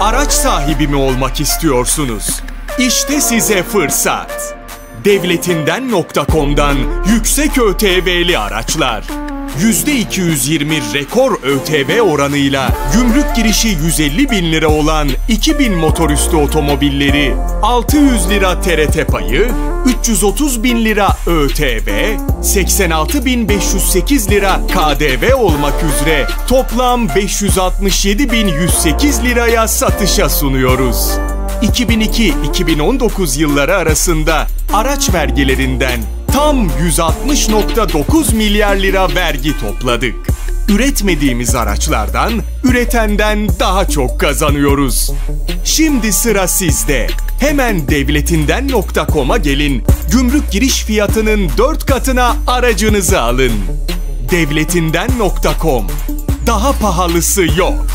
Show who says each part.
Speaker 1: Araç sahibi mi olmak istiyorsunuz? İşte size fırsat. Devletinden.com'dan yüksek ÖTV'li araçlar. %220 rekor ÖTV oranıyla gümrük girişi 150 bin lira olan 2000 motorüstü otomobilleri 600 lira TRT payı, 330 bin lira ÖTV, 86.508 lira KDV olmak üzere toplam 567.108 liraya satışa sunuyoruz. 2002-2019 yılları arasında araç vergilerinden tam 160.9 milyar lira vergi topladık. Üretmediğimiz araçlardan, üretenden daha çok kazanıyoruz. Şimdi sıra sizde. Hemen devletinden.com'a gelin. Gümrük giriş fiyatının 4 katına aracınızı alın. Devletinden.com Daha pahalısı yok.